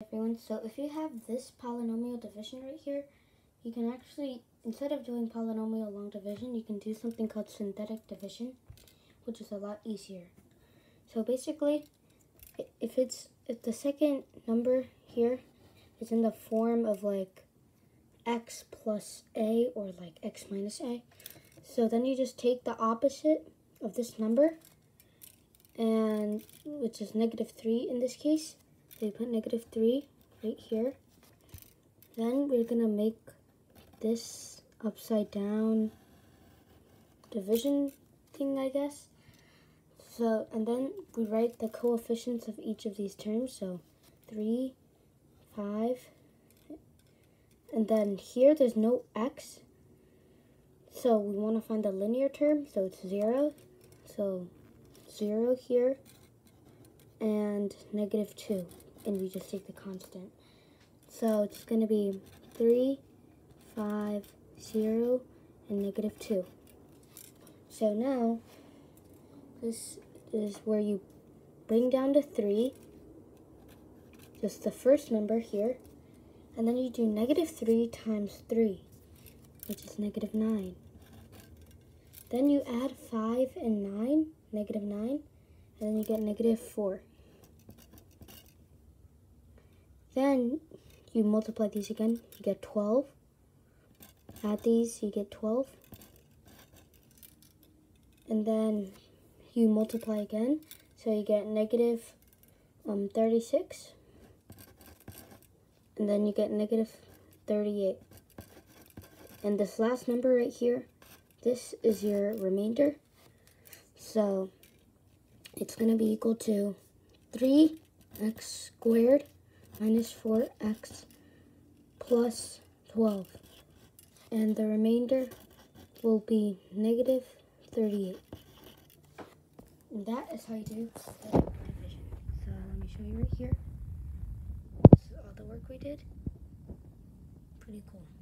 everyone. So if you have this polynomial division right here, you can actually, instead of doing polynomial long division, you can do something called synthetic division, which is a lot easier. So basically, if it's, if the second number here is in the form of like x plus a or like x minus a, so then you just take the opposite of this number, and which is negative 3 in this case, we put negative 3 right here. Then we're going to make this upside down division thing, I guess. So, and then we write the coefficients of each of these terms. So 3, 5, and then here there's no x. So we want to find the linear term, so it's 0. So 0 here, and negative 2 and we just take the constant. So it's going to be 3, 5, 0, and negative 2. So now, this is where you bring down to 3, just the first number here, and then you do negative 3 times 3, which is negative 9. Then you add 5 and 9, negative 9, and then you get negative 4. Then you multiply these again, you get 12. Add these, you get 12. And then you multiply again, so you get negative, um, 36. And then you get negative 38. And this last number right here, this is your remainder. So it's going to be equal to 3x squared minus 4x plus 12. And the remainder will be negative 38. And that is how you do division. So let me show you right here. This is all the work we did. Pretty cool.